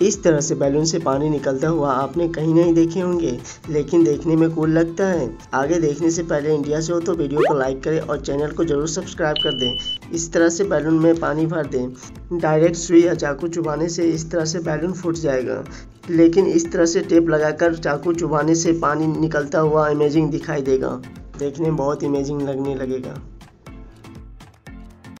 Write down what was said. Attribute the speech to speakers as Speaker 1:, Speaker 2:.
Speaker 1: इस तरह से बैलून से पानी निकलता हुआ आपने कहीं नहीं देखे होंगे, लेकिन देखने में कूल लगता है। आगे देखने से पहले इंडिया से हो तो वीडियो को लाइक करें और चैनल को ज़रूर सब्सक्राइब कर दें। इस तरह से बैलून में पानी भर दें। डायरेक्ट सुई या चाकू चुबाने से इस तरह से बैलून फूट जाएगा। लेकिन इस तरह से टेप लगाकर चाकू चुबाने से पानी निकलता हुआ इमेजिंग दिखाई देगा। देखने में बहुत इमेजिंग लगने लगेगा।